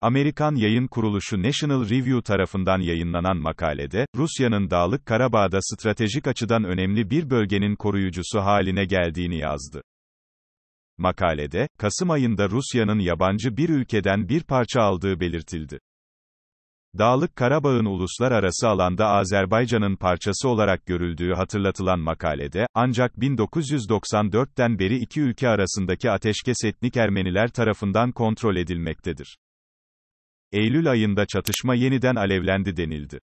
Amerikan yayın kuruluşu National Review tarafından yayınlanan makalede, Rusya'nın Dağlık Karabağ'da stratejik açıdan önemli bir bölgenin koruyucusu haline geldiğini yazdı. Makalede, Kasım ayında Rusya'nın yabancı bir ülkeden bir parça aldığı belirtildi. Dağlık Karabağ'ın uluslararası alanda Azerbaycan'ın parçası olarak görüldüğü hatırlatılan makalede, ancak 1994'ten beri iki ülke arasındaki ateşkes etnik Ermeniler tarafından kontrol edilmektedir. Eylül ayında çatışma yeniden alevlendi denildi.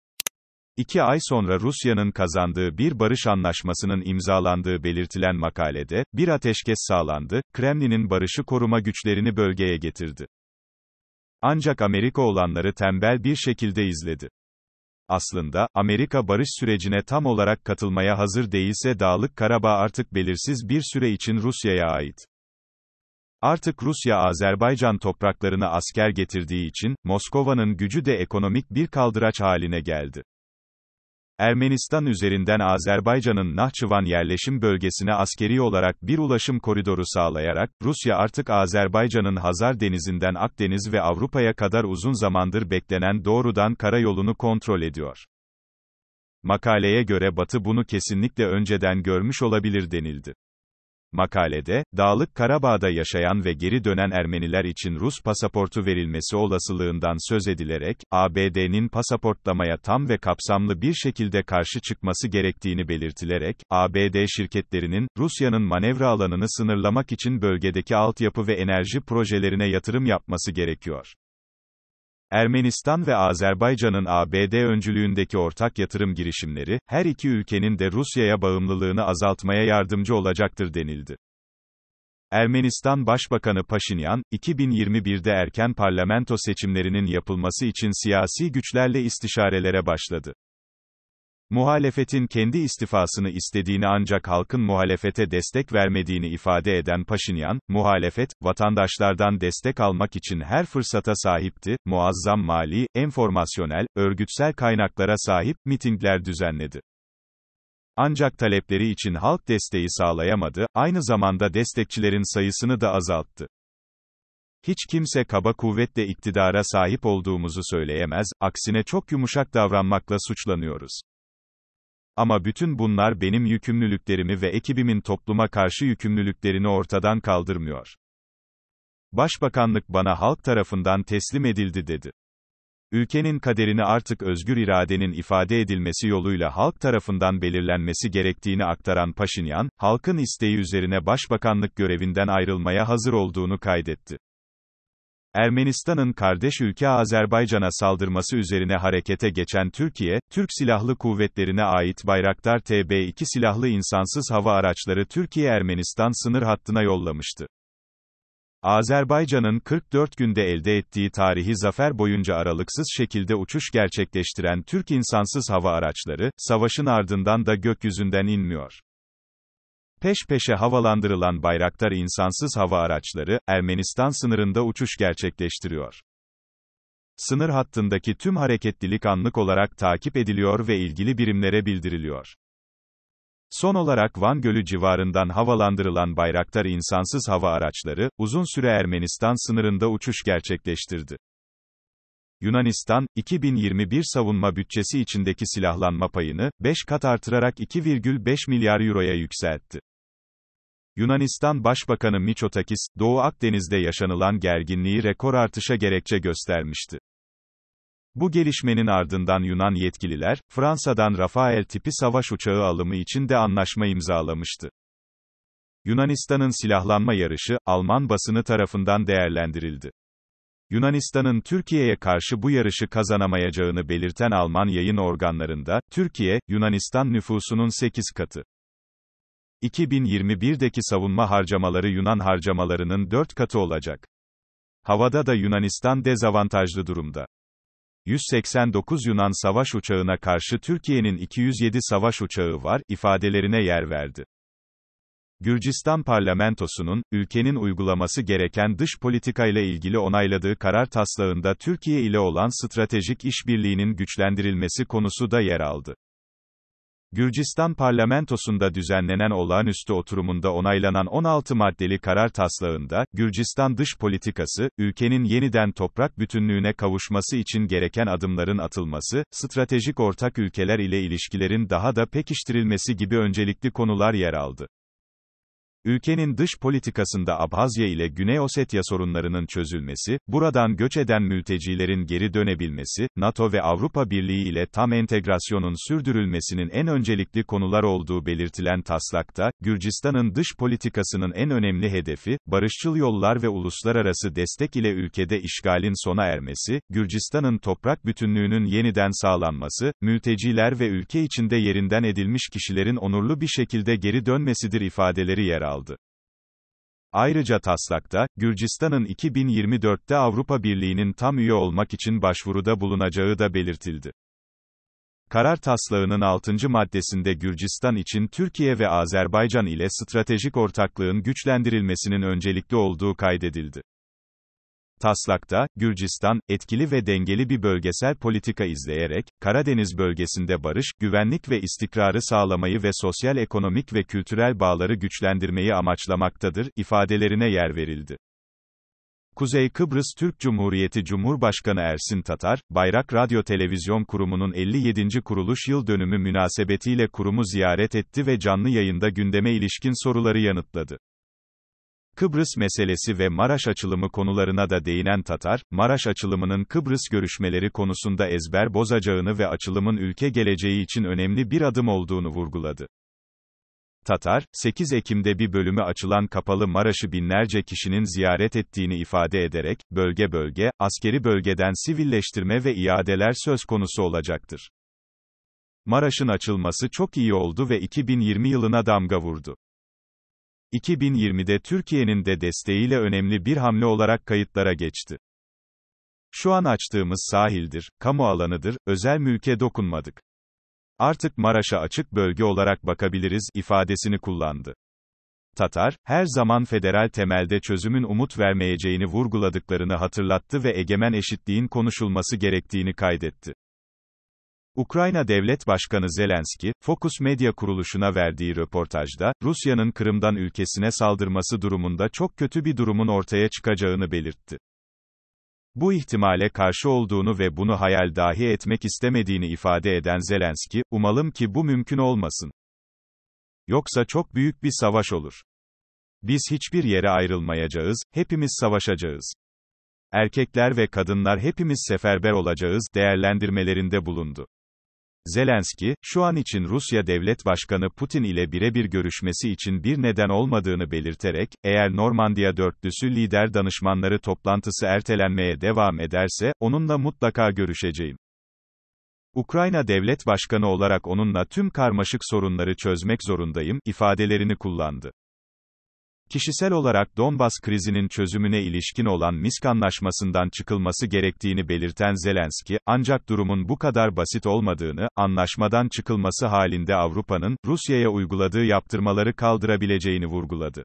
İki ay sonra Rusya'nın kazandığı bir barış anlaşmasının imzalandığı belirtilen makalede, bir ateşkes sağlandı, Kremlin'in barışı koruma güçlerini bölgeye getirdi. Ancak Amerika olanları tembel bir şekilde izledi. Aslında, Amerika barış sürecine tam olarak katılmaya hazır değilse Dağlık Karabağ artık belirsiz bir süre için Rusya'ya ait. Artık Rusya Azerbaycan topraklarına asker getirdiği için, Moskova'nın gücü de ekonomik bir kaldıraç haline geldi. Ermenistan üzerinden Azerbaycan'ın Nahçıvan yerleşim bölgesine askeri olarak bir ulaşım koridoru sağlayarak, Rusya artık Azerbaycan'ın Hazar Denizi'nden Akdeniz ve Avrupa'ya kadar uzun zamandır beklenen doğrudan karayolunu kontrol ediyor. Makaleye göre Batı bunu kesinlikle önceden görmüş olabilir denildi. Makalede, Dağlık Karabağ'da yaşayan ve geri dönen Ermeniler için Rus pasaportu verilmesi olasılığından söz edilerek, ABD'nin pasaportlamaya tam ve kapsamlı bir şekilde karşı çıkması gerektiğini belirtilerek, ABD şirketlerinin, Rusya'nın manevra alanını sınırlamak için bölgedeki altyapı ve enerji projelerine yatırım yapması gerekiyor. Ermenistan ve Azerbaycan'ın ABD öncülüğündeki ortak yatırım girişimleri, her iki ülkenin de Rusya'ya bağımlılığını azaltmaya yardımcı olacaktır denildi. Ermenistan Başbakanı Paşinyan, 2021'de erken parlamento seçimlerinin yapılması için siyasi güçlerle istişarelere başladı. Muhalefetin kendi istifasını istediğini ancak halkın muhalefete destek vermediğini ifade eden Paşinyan, muhalefet, vatandaşlardan destek almak için her fırsata sahipti, muazzam mali, enformasyonel, örgütsel kaynaklara sahip mitingler düzenledi. Ancak talepleri için halk desteği sağlayamadı, aynı zamanda destekçilerin sayısını da azalttı. Hiç kimse kaba kuvvetle iktidara sahip olduğumuzu söyleyemez, aksine çok yumuşak davranmakla suçlanıyoruz. Ama bütün bunlar benim yükümlülüklerimi ve ekibimin topluma karşı yükümlülüklerini ortadan kaldırmıyor. Başbakanlık bana halk tarafından teslim edildi dedi. Ülkenin kaderini artık özgür iradenin ifade edilmesi yoluyla halk tarafından belirlenmesi gerektiğini aktaran Paşinyan, halkın isteği üzerine başbakanlık görevinden ayrılmaya hazır olduğunu kaydetti. Ermenistan'ın kardeş ülke Azerbaycan'a saldırması üzerine harekete geçen Türkiye, Türk Silahlı Kuvvetlerine ait Bayraktar TB2 silahlı insansız hava araçları Türkiye-Ermenistan sınır hattına yollamıştı. Azerbaycan'ın 44 günde elde ettiği tarihi zafer boyunca aralıksız şekilde uçuş gerçekleştiren Türk insansız hava araçları, savaşın ardından da gökyüzünden inmiyor. Peş peşe havalandırılan Bayraktar insansız hava araçları, Ermenistan sınırında uçuş gerçekleştiriyor. Sınır hattındaki tüm hareketlilik anlık olarak takip ediliyor ve ilgili birimlere bildiriliyor. Son olarak Van Gölü civarından havalandırılan Bayraktar insansız hava araçları, uzun süre Ermenistan sınırında uçuş gerçekleştirdi. Yunanistan, 2021 savunma bütçesi içindeki silahlanma payını, 5 kat artırarak 2,5 milyar euroya yükseltti. Yunanistan Başbakanı Mitsotakis, Doğu Akdeniz'de yaşanılan gerginliği rekor artışa gerekçe göstermişti. Bu gelişmenin ardından Yunan yetkililer, Fransa'dan Rafael tipi savaş uçağı alımı için de anlaşma imzalamıştı. Yunanistan'ın silahlanma yarışı, Alman basını tarafından değerlendirildi. Yunanistan'ın Türkiye'ye karşı bu yarışı kazanamayacağını belirten Alman yayın organlarında, Türkiye, Yunanistan nüfusunun 8 katı. 2021'deki savunma harcamaları Yunan harcamalarının 4 katı olacak. Havada da Yunanistan dezavantajlı durumda. 189 Yunan savaş uçağına karşı Türkiye'nin 207 savaş uçağı var, ifadelerine yer verdi. Gürcistan parlamentosunun, ülkenin uygulaması gereken dış politikayla ilgili onayladığı karar taslağında Türkiye ile olan stratejik işbirliğinin güçlendirilmesi konusu da yer aldı. Gürcistan parlamentosunda düzenlenen olağanüstü oturumunda onaylanan 16 maddeli karar taslağında, Gürcistan dış politikası, ülkenin yeniden toprak bütünlüğüne kavuşması için gereken adımların atılması, stratejik ortak ülkeler ile ilişkilerin daha da pekiştirilmesi gibi öncelikli konular yer aldı. Ülkenin dış politikasında Abhazya ile Güney Ossetya sorunlarının çözülmesi, buradan göç eden mültecilerin geri dönebilmesi, NATO ve Avrupa Birliği ile tam entegrasyonun sürdürülmesinin en öncelikli konular olduğu belirtilen taslakta, Gürcistan'ın dış politikasının en önemli hedefi, barışçıl yollar ve uluslararası destek ile ülkede işgalin sona ermesi, Gürcistan'ın toprak bütünlüğünün yeniden sağlanması, mülteciler ve ülke içinde yerinden edilmiş kişilerin onurlu bir şekilde geri dönmesidir ifadeleri yer aldı aldı. Ayrıca taslakta, Gürcistan'ın 2024'te Avrupa Birliği'nin tam üye olmak için başvuruda bulunacağı da belirtildi. Karar taslağının 6. maddesinde Gürcistan için Türkiye ve Azerbaycan ile stratejik ortaklığın güçlendirilmesinin öncelikli olduğu kaydedildi. Taslakta, Gürcistan, etkili ve dengeli bir bölgesel politika izleyerek, Karadeniz bölgesinde barış, güvenlik ve istikrarı sağlamayı ve sosyal ekonomik ve kültürel bağları güçlendirmeyi amaçlamaktadır, ifadelerine yer verildi. Kuzey Kıbrıs Türk Cumhuriyeti Cumhurbaşkanı Ersin Tatar, Bayrak Radyo Televizyon Kurumu'nun 57. kuruluş yıl dönümü münasebetiyle kurumu ziyaret etti ve canlı yayında gündeme ilişkin soruları yanıtladı. Kıbrıs meselesi ve Maraş açılımı konularına da değinen Tatar, Maraş açılımının Kıbrıs görüşmeleri konusunda ezber bozacağını ve açılımın ülke geleceği için önemli bir adım olduğunu vurguladı. Tatar, 8 Ekim'de bir bölümü açılan kapalı Maraş'ı binlerce kişinin ziyaret ettiğini ifade ederek, bölge bölge, askeri bölgeden sivilleştirme ve iadeler söz konusu olacaktır. Maraş'ın açılması çok iyi oldu ve 2020 yılına damga vurdu. 2020'de Türkiye'nin de desteğiyle önemli bir hamle olarak kayıtlara geçti. Şu an açtığımız sahildir, kamu alanıdır, özel mülke dokunmadık. Artık Maraş'a açık bölge olarak bakabiliriz ifadesini kullandı. Tatar, her zaman federal temelde çözümün umut vermeyeceğini vurguladıklarını hatırlattı ve egemen eşitliğin konuşulması gerektiğini kaydetti. Ukrayna Devlet Başkanı Zelenski, Focus Medya kuruluşuna verdiği röportajda, Rusya'nın Kırım'dan ülkesine saldırması durumunda çok kötü bir durumun ortaya çıkacağını belirtti. Bu ihtimale karşı olduğunu ve bunu hayal dahi etmek istemediğini ifade eden Zelenski, umalım ki bu mümkün olmasın. Yoksa çok büyük bir savaş olur. Biz hiçbir yere ayrılmayacağız, hepimiz savaşacağız. Erkekler ve kadınlar hepimiz seferber olacağız, değerlendirmelerinde bulundu. Zelenski, şu an için Rusya Devlet Başkanı Putin ile birebir görüşmesi için bir neden olmadığını belirterek, eğer Normandiya dörtlüsü lider danışmanları toplantısı ertelenmeye devam ederse, onunla mutlaka görüşeceğim. Ukrayna Devlet Başkanı olarak onunla tüm karmaşık sorunları çözmek zorundayım, ifadelerini kullandı. Kişisel olarak Donbas krizinin çözümüne ilişkin olan Misk anlaşmasından çıkılması gerektiğini belirten Zelenski, ancak durumun bu kadar basit olmadığını, anlaşmadan çıkılması halinde Avrupa'nın, Rusya'ya uyguladığı yaptırmaları kaldırabileceğini vurguladı.